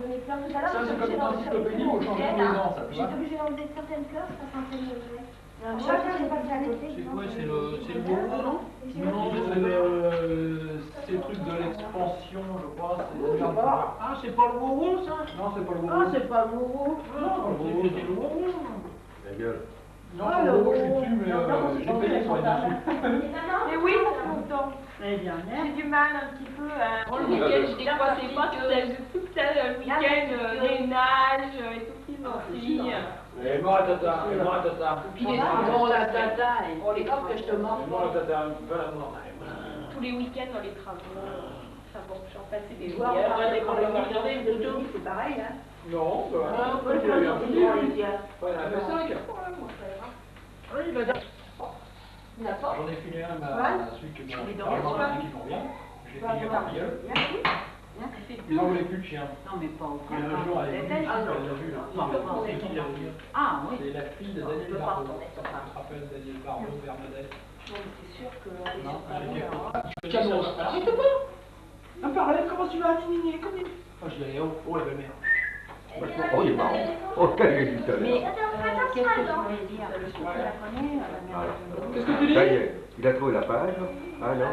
donné plein tout à l'heure. Ça, c'est comme une encyclopédie, faut changer certaines les ça, vois. J'étais obligée d'enlever certaines mauvais. Ah, Moi, j'ai passé à l'été. C'est quoi C'est le, c'est le gros non Non, c'est le... c'est le truc de l'expansion, je crois. c'est- Ah, c'est pas le wow ça Non, c'est pas le Ah, gros. c'est pas nouveau. Non, c'est c'est le wow La gueule. Non, Ah, c'est le le gros, je suis dessus, mais euh, non, j'ai c'est payé sur les dessus. Mais oui, ça fait longtemps. Dernière. J'ai du mal un petit peu à... Bon, le week-end, je décroissais pas tout le tout le week-end, euh, les nages et tout ce qu'ils ont. Et moi, tata, et moi, tata. Bon, la tata, et les gars que je te Et montre. moi, tata, voilà, moi. Tous les week-ends dans les travaux. Ça bon, j'en passais des Tu vois, on heures. va regarder une photo, c'est pareil, hein. Non, bah, Ah, ouais, ouais, il a eu un peu de temps. il y a- Ouais, il a fait cinq. Oui, il pas. J'en ai filé un à celui qui m'a. J'ai à Marielle. Merci. Ils n'en voulaient plus de chien. Non, mais pas au Et un jour, elle est venue, elle l'a vu là. C'est qui l'a vu Ah, oui. C'est la fille de Daniel Tu ça. te rappelles Daniel Bernadette c'est sûr que Non, j'ai dit, hein. tu Canon. Arrête pas Un parallèle, comment tu vas animer comme il... Oh, je dis, oh, oh la belle-mère. Oh, il est marrant. Oh, quel est tout à Mais qu'est-ce que je voulais dire Parce que tu la connais, la mère de Qu'est-ce que tu dis Ça y est, il a trouvé la page. Ah non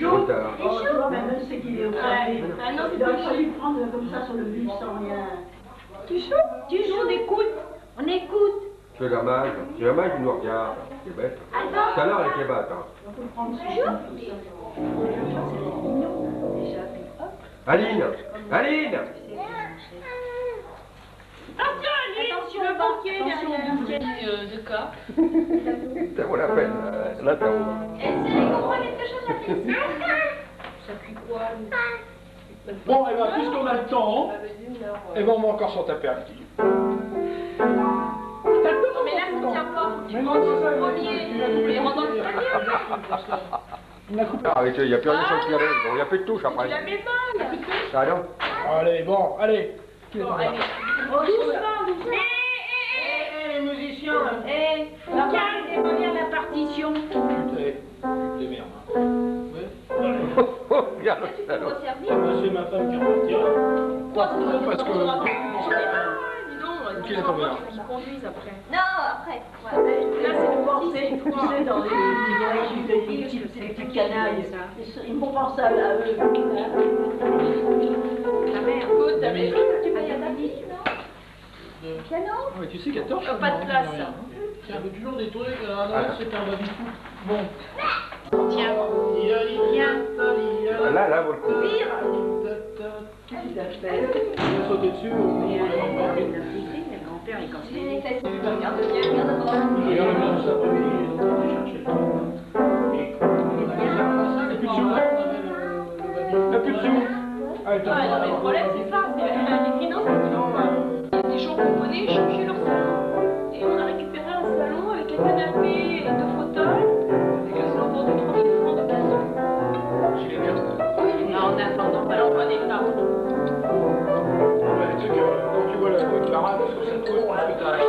Trop tard. Oh, tu vois, même c'est qu'il est au travail. Ah non, pas prendre comme ça sur le vif sans rien. Tu joues Tu joues, on écoute. On écoute. C'est dommage. C'est dommage qu'il nous regarde. C'est bête. Tout à l'heure, elle était batte. hein. On peut Aline Aline Attention, Aline, Attention, le banquier attention, derrière. bouger. Euh, de cas. Ça vaut la peine. euh, Là, ça vaut. Est-ce que vous comprenez quelque chose à faire Ça cuit quoi Bon, et ben, puisqu'on a le temps, et ben, on va encore s'en taper un petit. T'as Mais là, ça tient pas. Mais non, c'est ça, Premier, mais rentre dans le premier. On a coupé. Ah, mais il n'y a plus rien de chantier Il n'y a plus de touche après. Il y a plus de touche. Ah non Allez, bon, allez. Bon, en allez. Doucement, doucement. Eh, les musiciens, Eh, on va pas démolir la partition. Putain, des merdes. Oh, regarde le salaud. C'est ma femme qui repartira. Toi, Parce que... Est tombé, là conduisent après. Non, après. Ouais. Là, c'est le Tu sais, tu sais, dans les petites canailles. Ils, me font penser à, eux. Ta mère. Écoute, ta mère. Tu peux y aller, non? Piano Ouais, tu sais qu'il y a torche. Euh, pas de place. il y a rien. Tiens, toujours des trucs, euh, c'était un baby. Bon. Tiens. Ah, Là, là, vaut le coup. Qu'est-ce qu'il a fait Il a sauté dessus. Il quand il est Regarde bien, regarde d'abord. Il regarde bien cet après-midi, il est en train de chercher. Il plus de sous. Il n'y a plus de sous. Allez, t'as Ouais, non, mais le problème, c'est ça. c'est, Les la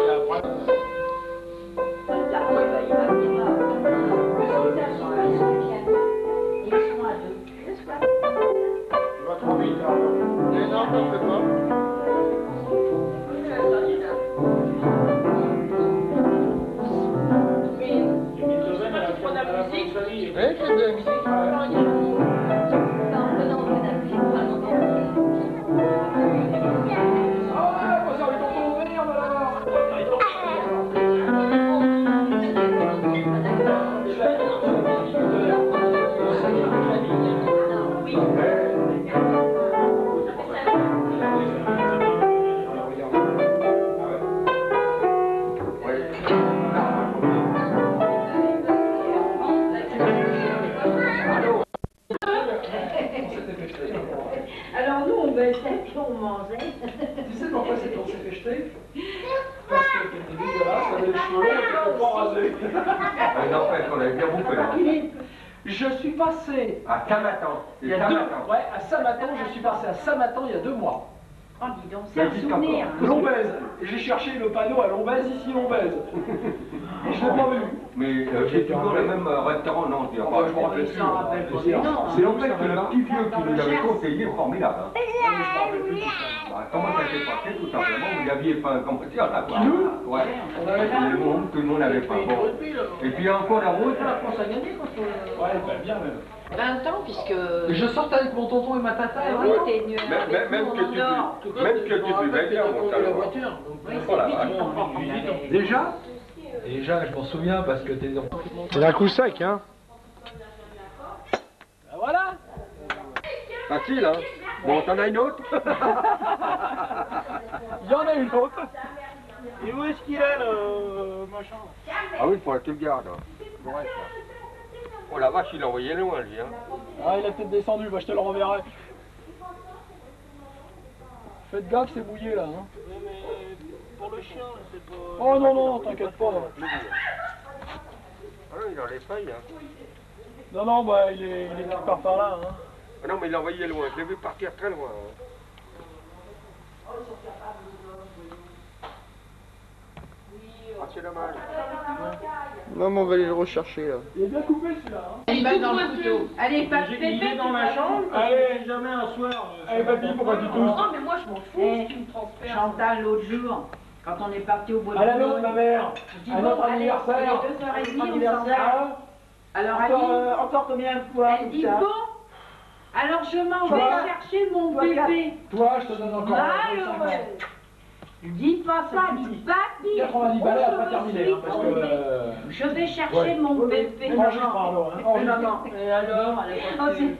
On mangeait. Tu sais pourquoi c'est qu'on s'est fait jeter Parce que t'étais dégueulasse, t'avais les cheveux t'étais pas rasé. Ah, n'empêche, on avait bien bouffé. je suis passé À Tamatan. il y a deux, ouais, à Samatan, je suis passé à Samatan il y a deux mois. Oh, dis donc, c'est un existe souvenir. Lombez. Et j'ai cherché le panneau à Lombez, ici Lombez. Et je l'ai pas vu. Mais euh, c'est toujours le même euh, restaurant, non, tu n'as Ah, pas bah, je me rappelle plus. hein. C'est en fait que le petit vieux qui nous avait conseillé, formidable. Hein. Je ça. Bah, comment ça s'est passé Tout simplement, vous n'aviez pas un compétiteur là, quoi. Ouais. On avait pas Les mômes que nous on n'avait pas. Bon. Et puis encore la route, La France a gagné contre le... Ouais, bah, bien même. 20 ans, puisque. Je sortais avec mon tonton et ma tata. Ah et oui, voilà. t'es venu même, même, que tu buvais, même que tu buvais bien, mon Oh. Déjà Déjà, je m'en souviens parce que t'es dans... C'est un coup sec, hein Ben voilà. Facile, hein Bon, t'en as une autre Il y en a une autre. Et où est-ce qu'il est le machin Ah oui, il faudrait que tu le gardes. Oh la vache, il l'a envoyé loin, lui. Hein. Ah, il a peut-être descendu, bah, je te le renverrai. Faites gaffe, c'est mouillé là. Hein. Pour le chien, c'est pas. Oh non, non, t'inquiète pas. Ah non, il a les feuilles. Hein. Non, non, bah il est, il est quelque part par là. Hein. Ah non, mais il l'a envoyé loin. Je l'ai vu partir très loin. hein. Ah, c'est dommage. Non, mais on va aller le rechercher là. Il est bien coupé celui-là. Hein. Allez, balle dans le couteau. Allez, pas Il il est dans ma chambre. Allez. jamais un soir. euh, Allez, papy, pourquoi tu tousses Non, mais moi je m'en fous Eh, si tu me transfères. Chantal, l'autre jour, quand on est parti au bois de À la nôtre, ma mère. je dis, À bon, notre allez, anniversaire. il est deux heures et demie, Notre on s'en anniversaire. Alors, Encore, euh, encore combien de fois elle dit, ça bon, alors je m'en vais chercher mon toi, bébé. Toi, je te donne encore. Malheureux. Dis pas ça, dis papy. 90 balais après terminé, hein, parce que. euh, Je vais chercher Ouais. mon bébé. oui. Enregistre, pardon, hein. Mais Enregistre. maman, et alors, elle a Oh, pas pu.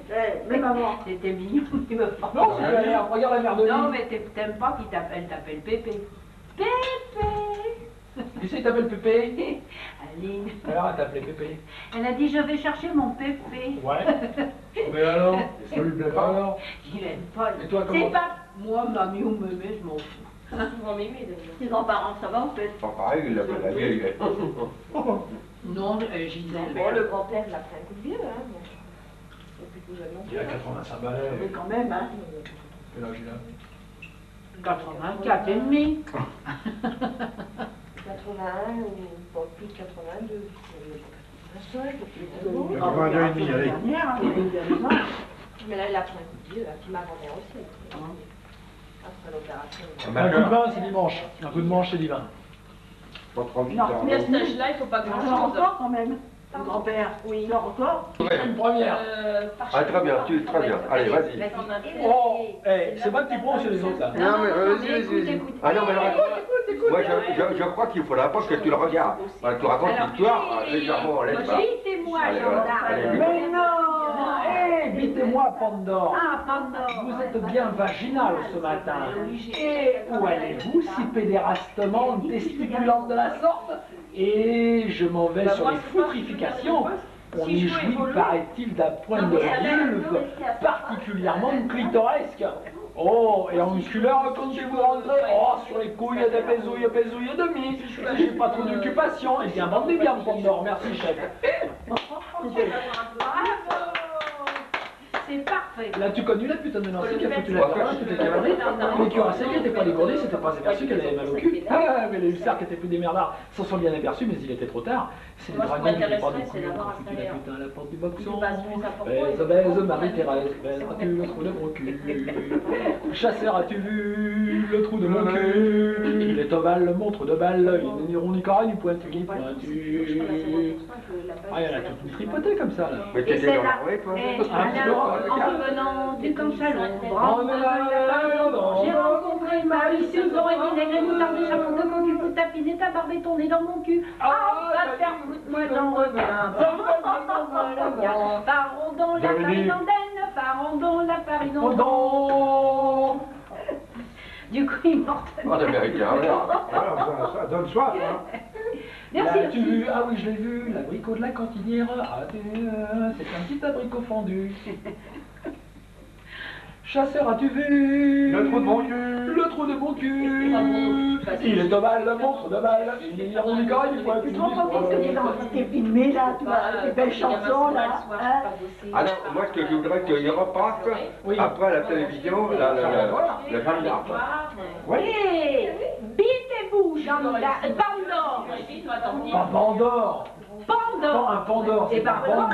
Mais maman, C'était mignon, il me parle. Non, c'est la merde. Regarde la mère de Non, mais t'aimes pas qu'il t'appelle, t'appelle Pépé. Pépé Qui c'est qui t'appelle Pépé Aline, Alors, elle t'appelait Pépé. elle a dit je vais chercher mon Pépé. Ouais. Mais alors Ça lui plaît pas alors Il aime pas. Et toi, comment C'est pas moi, mamie ou mémé, je m'en fous. Tes grands-parents, ça va en fait? Pas pareil, il l'appelle la vieille. Non, euh, Gisèle. Bon, le grand-père l'a pris un coup de vieux, hein. bon. Et puis tout jeune non Il a 85 balais. Mais quand même, hein. Quel âge il a? 84 et demi. 81 ou bon, plus de 82. il y avait pas 85, depuis deux ans. 82 et demi, allez. Mais là, il a pris un coup de vieux, hein, puis ma grand-mère aussi. Après l'opération. Un coup de vin, c'est dimanche. Un coup de manche, c'est divin. Pas 38 Non, ans. Mais à cet âge-là, il faut pas grand-chose. encore quand même. Grand-père. Oui. Alors encore. Une première. Euh, Ah, très bien, tu très bien. Allez, vas-y. Oh, eh, c'est moi qui prends sur les autres là. Non, mais vas-y, vas-y. Ah non, mais alors, moi je, je, je crois qu'il faudra pas que tu le regardes. Voilà, tu racontes l'histoire euh, légèrement, pas. Allez, voilà. Allez, gendarme. vite. Mais non Bitez-moi, Pandore Ah, pardon. Vous êtes bien vaginal ce matin. Et où allez-vous si pédérastement testiculante de la sorte Et je m'en vais sur les foutrifications. On y jouit, paraît-il, d'un point de vulve particulièrement clitoresque. Oh, et en musculaire, comptez-vous rentrer Oh, sur les couilles, des pézouilles, pézouilles et demi. J'ai pas trop d'occupation, eh bien, vendez bien, Pandore. Merci, chef. Parfait. L'as-tu connu la putain de Nancy qui a foutu la caravane, toutes les cavaleries Les cuirassés qui n'étaient pas dégourdis, s'étaient pas aperçus qu'elle avait mal au cul. Ah, mais les hussards qui étaient plus des merdards s'en sont bien aperçus, mais il était trop tard. C'est les dragons qui n'étaient pas qui d'avoir ont foutu la putain à la porte du boxon. Baise, baise, Marie-Thérèse, baise, as-tu le trou de mon cul? Chasseur, as-tu vu le trou de mon cul? Il est ovale, le montre de balle, il n'est ni rond, ni carré, ni pointu, ni pointu. Ah, il y en a toute une tripotée comme ça, là. Mais Et t'étais c'est dans là. l'armée, toi Ah, revenant du camp salon, j'ai rencontré Marie Suzon et vinaigre et moutarde et chapeau de cocu, tout tapiné, ta barbe et ton nez dans mon cul. Ah, va faire foutre, moi j'en reviens. Dans la farine andaine, dans la farine andaine. Du coup, il morte. Oh, l'américain, ça, donne soif, hein Merci. Ah oui, je l'ai vu, l'abricot de la cantinière. Ah, tu- euh, c'est un petit abricot fendu. Chasseur, as-tu vu Le trou de mon cul. Le trou de mon cul Il est ovale, le monstre de balle. Il est du carré, il faut Tu te rends pas compte que t'es là, tu vois, tes belles chansons là. hein Alors, moi, ce que je voudrais qu'il repasse, Oui. après la télévision, la, la, la, la femme d'arbre. Allez, bitez-vous, Jean-Baptiste. Bande d'or. Pas Bandor Pandore. Un Pandore, c'est ben un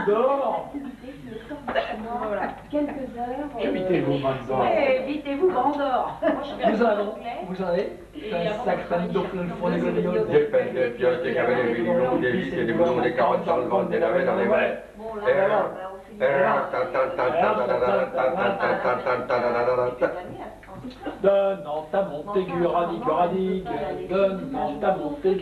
Quelques heures. Évitez-vous, Bandor. évitez-vous, Nous allons, vous allez, le des. Des des pioches, des des des boulons, des carottes le des dans les. Donne en ta montée, donne en ta montée,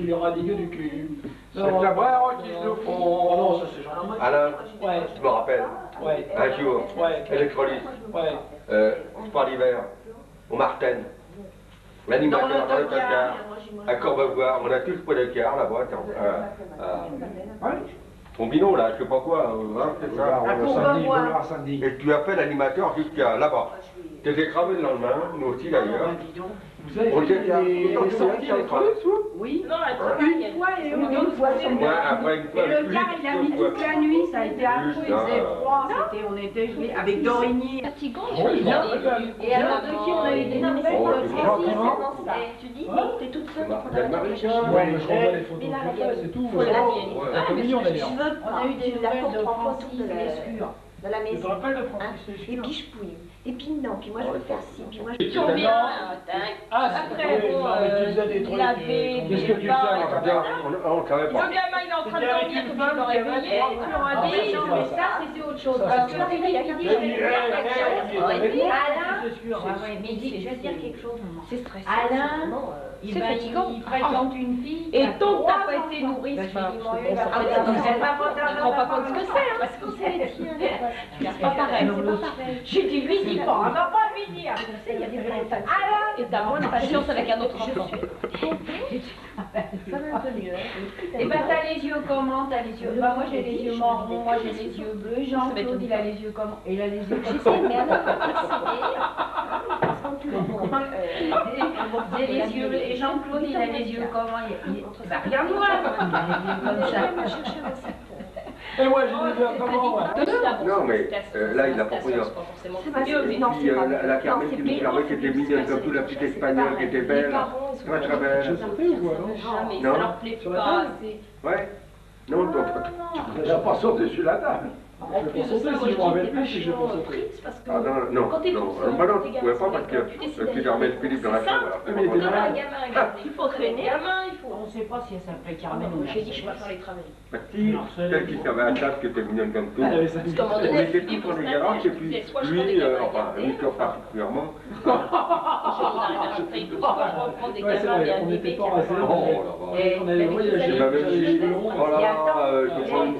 du cul. C'est la vraie qu'ils nous Oh non, font. ça c'est gentil. Alain, Ouais, je me rappelle, ouais, un jour, ouais, électrolyse, ouais. euh, je pars l'hiver, au Martin, l'animateur dans le placard, à Courbevoie, on a tous pris le car là-bas, euh, euh, Combino là, je sais pas quoi, euh, hein, c'est ça. Boulevard, euh, samedi. Et tu as fait l'animateur jusqu'à là-bas. T'étais cramé le lendemain, nous aussi d'ailleurs. Vous avez des, des sorties, des trucs Oui. Non, une fois et une fois. Et le gars, il a mis toute la nuit, ça a été affreux, il faisait froid, hein on était gelés, avec Dorigny. Fatigant, Et alors, de qui on a eu des nouvelles. Oh, tu dis, hein t'es toute seule, bah, on a les photos, c'est tout. Ah, on a ah. eu des nouvelles de Francis Lescure, de la maison. Et puis je pouille. Et puis non, puis moi je veux faire ci, puis moi je veux faire ça. Ah, Après, bon, euh, laver, Qu'est-ce que tu fais On quand même pas. Le gamin il est en train de dormir, tout le monde réveillé. Ah non, mais ça c'était autre chose. Parce que là, il a dit, je Alain, je vais dire quelque chose, maman. C'est stressant. Alain, euh, il fréquente une fille. Et ton père a été nourri. Bah, je ne ah, pas compte ce que c'est. C'est pas pareil. J'ai dit, lui, dis pas, on va pas lui dire. il y a des. Alain, Et moins de patience avec un autre enfant. Peu mieux. Eh ben, t'as les yeux comment T'as les yeux. Bah, moi, j'ai les yeux marrons, moi, j'ai les yeux bleus. Jean-Claude, il a les yeux comment Et il a les yeux comme alors. J'ai les yeux bleus. Et Jean-Claude, il a les yeux comment regarde-moi comme ça. Et moi, j'ai verres comment Non, mais, euh, là, il a pas pris, hein. C'est pas mieux, mais non, Puis c'est euh, pas la, la Carmen qui parlait qui était mignonne comme tout, la petite espagnole qui était belle, très très Je belle. sautais ou quoi, non ça leur plaît pas. Ouais Non, donc, J'ai pas sauté sur la table. En plus de ça, moi je que ah non, non, t'es non, non, pas parce que tu dormais Philippe dans la chambre. Mais il faut traîner. On ne sait pas si elle s'appelait Carmen ou J'ai dit, je vais faire les travaux. Celle qui savait à table qui était mignonne comme tout. On était tous dans le garage et puis lui, enfin, Victor particulièrement. On n'était pas assez. On avait voyagé. Oh là là, oh euh, je prends une.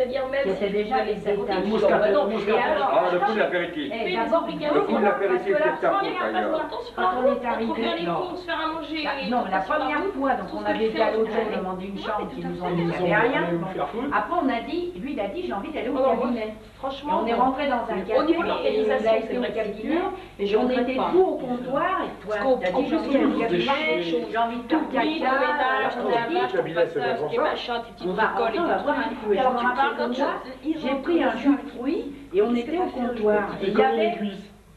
C'est-à-dire même si déjà les Ah, le coup de l'apéritif. Le coup de l'apéritif, c'est bah, ça. Quand on est arrivé, non. la première fois, donc on avait été à une chambre qui nous ont dit rien. Après, on a dit, lui, il a dit, j'ai envie d'aller au cabinet. Franchement, on est rentré dans un cabinet. L'organisation, c'est cabinet. On était tout au comptoir. Et toi, tu as dit, je cabinet, j'ai envie de faire caca. J'ai pris un jus de fruits, et on était au comptoir. Et il y avait.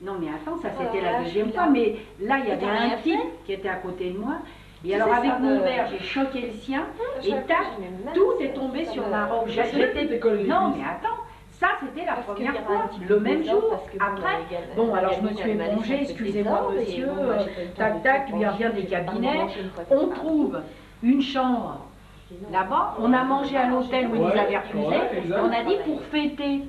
Non mais attends, ça c'était la deuxième fois, mais là il y avait un type qui était à côté de moi. Et alors avec mon verre, j'ai choqué le sien, et tac, tout ça, est tombé sur ma robe. Je J'étais- Non mais attends, ça c'était la première fois, le même jour. Après, bon alors je me suis épongée, excusez-moi monsieur, euh, tac tac, manger, revient des cabinets, on trouve une chambre là-bas, on a mangé à l'hôtel où ils nous avaient refusé, ouais, on a dit pour fêter.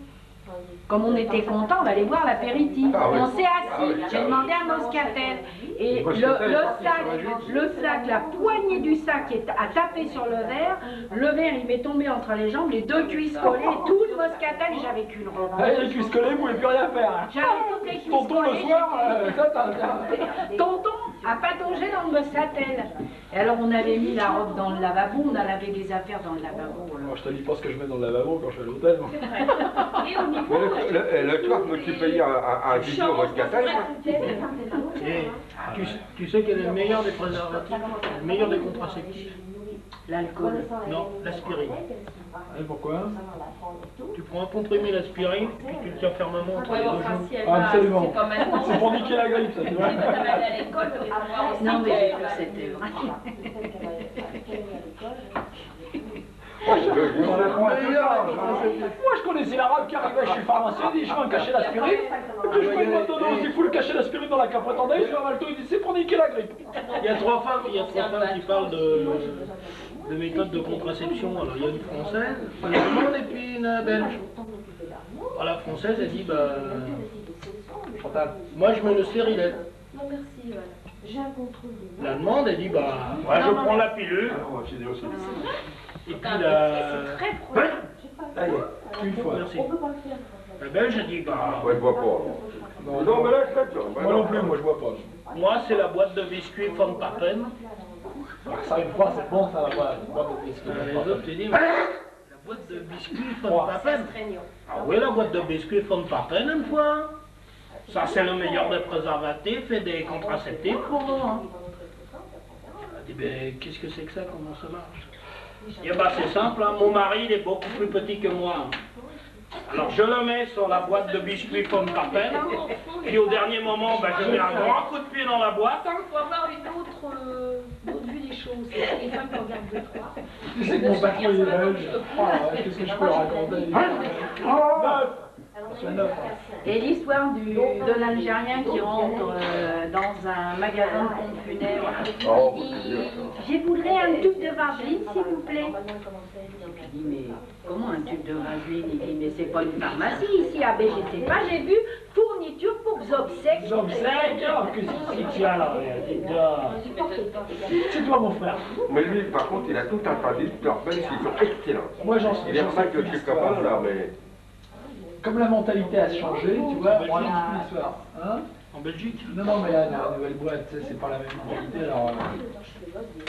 Comme on était content, on va aller voir l'apéritif. Ah oui. On s'est Ah oui, assis, ah j'ai demandé un moscatel. Et Le sac, la jupe. le sac, la poignée du sac est, a tapé sur le verre. Le verre, il m'est tombé entre les jambes, les deux cuisses collées, tout le moscatel, j'avais qu'une robe. Ah, les cuisses collées, vous pouvez plus rien faire. hein. J'avais toutes les cuisses Tonton le soir, euh, ça. Tonton a pataugé dans le moscatel. Et alors on avait mis la robe dans le lavabo, on a lavé les affaires dans le lavabo. alors. Moi, je te dis pas ce que je mets dans le lavabo quand je suis à l'hôtel. Et au niveau le, je me un, moi. Et tu, tu sais quel est le meilleur des préservatifs Le meilleur des contraceptifs? L'alcool. Non, l'aspirine. Et pourquoi Tu prends un comprimé d'aspirine, puis tu le tiens fermement entre les deux genoux. Ah, absolument. c'est pour niquer la grippe, ça, tu vois. Non mais j'ai cru que c'était vrai. Moi, je connaissais l'arabe qui arrivait chez le pharmacien, il dit je vais me cacher l'aspirine. Et puis je prends une boîte de dose, il fout le cachet l'aspirine dans la capote en je vais à Malto, il dit c'est pour niquer la grippe. Il y a trois femmes, il y a trois femmes qui parlent de, de méthodes de contraception. Alors il y a une française, une allemande et puis une belge. Alors, la française, elle dit bah. Moi je mets le stérilet. Non, merci, voilà. J'ai un contrôle L'allemande, elle dit bah. Ouais, je prends la pilule. Et puis la. C'est très proche. Une fois. Merci. La belge, elle dit bah. Ouais, je vois pas. Non, mais là, je. Moi non plus, moi je vois pas. Moi, c'est la boîte de biscuits Von Papen. Alors, ça, une fois, c'est bon, ça va pas. une boîte de biscuits. Les autres, tu dis, la boîte de biscuits Von Papen. Ah oui, la boîte de biscuits Von Papen, une fois. Ça, c'est le meilleur des préservatifs et des contraceptifs pour vous. Hein. Elle dit, ben, qu'est-ce que c'est que ça Comment ça marche? Eh ben, c'est simple, hein. mon mari, il est beaucoup plus petit que moi. Alors, je le mets sur la boîte de biscuits Von Papen. Puis, au dernier moment, ben, je mets un grand coup de pied dans la boîte. Il faut avoir une autre, choses. Les femmes qui regardent deux, trois. Tu sais que mon patron est belge. Ah, Qu'est-ce que je peux raconter? Et l'histoire du- de l'Algérien qui rentre euh, dans un magasin de pompes funèbres. Oh, Il- Je voudrais un tube de vaseline, s'il vous plaît. Je dis, mais comment un tube de vaseline? Il dit, mais c'est pas une pharmacie ici. Ah ben, je sais pas, j'ai vu fourniture pour Zobsec. Zobsec, oh, que c'est tu as là, regarde. C'est toi mon frère. Mais lui, par contre, il a tout un tas d'histoires belges qui sont excellents. Moi j'en Il est remarque que suis l'histoire. capable, là, mais. Comme la mentalité a changé, tu vois, on a plus l'histoire. Hein En Belgique? Non, non, mais la, la nouvelle boîte, c'est pas la même mentalité. Alors, euh,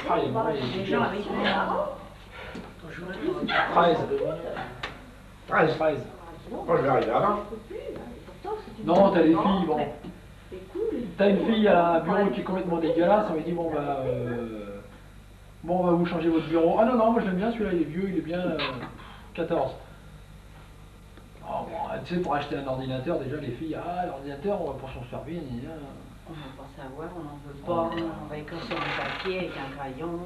ah, il y a moyen, il y a Les gens avec Treize. Treize, treize. Moi, je vais arriver avant. Non, t'as des filles, bon. T'as une fille à un bureau qui est complètement dégueulasse, on lui dit bon bah euh, bon on va vous changer votre bureau. Ah non non moi je l'aime bien celui-là, il est vieux, il est bien euh, 14. Oh, bon, tu sais pour acheter un ordinateur déjà les filles, ah l'ordinateur on va pour s'en servir, gna, gna. On veut pas savoir, on n'en veut pas. On va écrire sur un papier avec un crayon.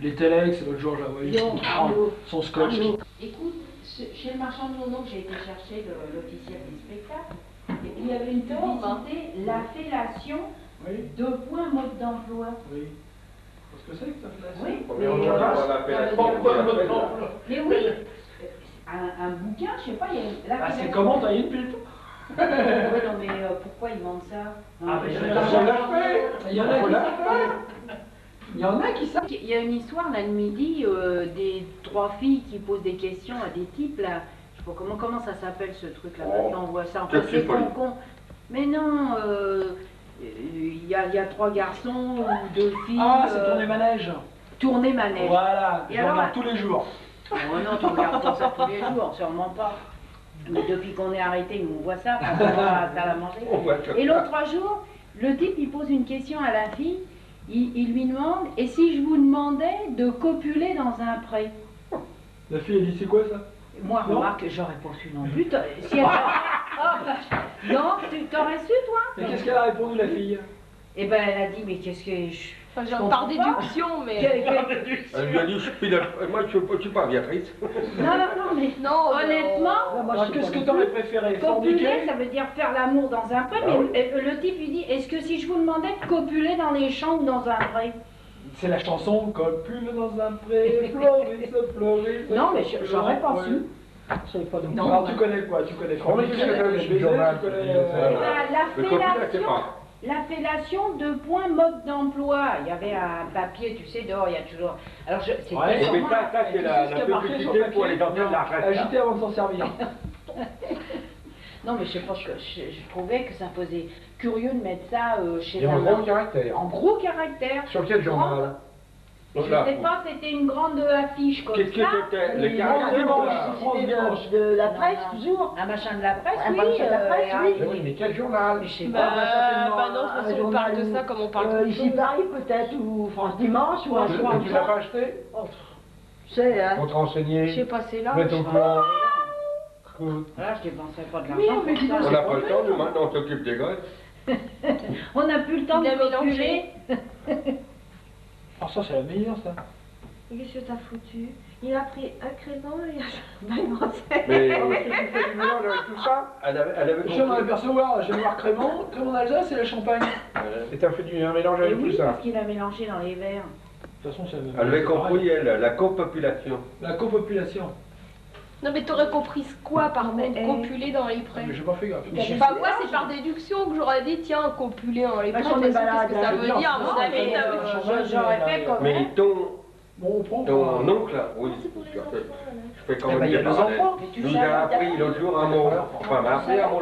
les Telex, l'autre jour j'avais Yo, Arnaud. son scotch. Arnaud, Écoute, ce- chez le marchand de mon oncle, j'ai été chercher le- l'officiel des spectacles. Et puis il y avait une publicité, la fellation, Oui, deux points, mode d'emploi. oui. Qu'est-ce que c'est que ça fait Oui, on la Mais oui, un, un bouquin, je sais pas, il y a la Bah, c'est comment tailler une pipe Ouais, non, mais euh, pourquoi ils vendent ça Non, Ah, mais mais il y je- en a- il y en a qui savent. Il y en a qui savent. Il y a une histoire là le midi, euh, des trois filles qui posent des questions à des types là. Je sais pas comment, comment ça s'appelle ce truc là Oh, maintenant, on voit ça. Enfin, c'est con, con. Mais non, euh, il y, a, il y a trois garçons ou deux filles. Ah, c'est euh, tourné manège. tourner manège. Voilà, Et je alors, regarde tous les jours. Oh non, tu regardes pas ça tous les jours, sûrement pas. Mais depuis qu'on est arrêté, on voit ça, quand on va à la salle à manger. Et l'autre jour, le type, il pose une question à la fille. Il, il lui demande Et si je vous demandais de copuler dans un pré? La fille, elle dit c'est quoi ça? Moi, Non. remarque, j'aurais pas su non plus. Si elle... Bah, non, tu t'aurais su, toi? Et qu'est-ce qu'elle a répondu, la fille? Eh ben, elle a dit Mais qu'est-ce que je. Enfin, genre par pas. déduction, mais. Elle lui a dit, je suis la- moi je suis pas aviatrice. Non, non, non, mais. Non, Honnêtement, Alors, qu'est-ce que t'aurais préféré Copuler, Forniquer ça veut dire faire l'amour dans un pré, Ah mais euh, le type lui dit Est-ce que si je vous demandais de copuler dans les champs ou dans un pré? C'est la chanson Copule dans un pré, Floris, Floris. Non, mais je- j'aurais pas su. Je savais pas. Non, alors tu connais quoi Tu connais Forniquer, tu connais baiser, tu connais... euh, La, Le copule, c'est fellation, pas. L'appellation de point mode d'emploi. Il y avait un papier, tu sais, dehors, il y a toujours. Alors, je, c'était Ouais, mais ça, ça c'est la, publicité pour les de. Agiter avant de s'en servir. Non, mais je sais pas, je, trouvais que ça me faisait curieux de mettre ça euh, chez Et en gros caractère. en gros caractère. Sur quel journal? Je Voilà. sais pas, c'était une grande affiche comme Qu'est-ce que ça. c'était Les Et caractères dimanche, dimanche. de, la presse, toujours. Un machin de la presse, Un oui. machin de la euh, presse, oui. Mais oui, mais quel journal Je sais Bah, pas. bah non, un si on parle de ça comme on parle euh, de Ici Paris peut-être, ou France Dimanche, ou un Tu soir. tu l'as pas acheté Tu sais, hein. Pour te renseigner, Je sais pas, c'est là. mettre au courant. Là, je dépenserais pas de l'argent On n'a pas le temps, nous maintenant on s'occupe des gosses. On n'a plus le temps de copuler. Ah ça c'est la meilleure ça. Qu'est-ce que t'as foutu Il a pris un crément et un champagne Mais Ah, parce que tu fais du mélange avec tout ça elle avait, elle avait Je l'apercevoir, j'ai noir crément, crément d'Alsace et le champagne. Et t'as fait du, un mélange Et avec oui, tout ça. parce qu'il a mélangé dans les verres. De toute façon, c'est Elle avait compris, elle, la copopulation. La copopulation. Non, mais t'aurais compris quoi par eh. Copuler dans les Mais j'ai pas fait gaffe. Enfin, moi, c'est par déduction que j'aurais dit, tiens, copuler dans les qu'on est Qu'est-ce que ça veut dire, à mon avis J'aurais fait comme Mais ton, Bon, on ton oncle, oui, je fais quand Eh même ben, il y a des parallèles. il a appris l'autre jour un mot. Enfin, m'a appris un mot.